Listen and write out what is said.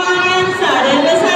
everyone. Saturday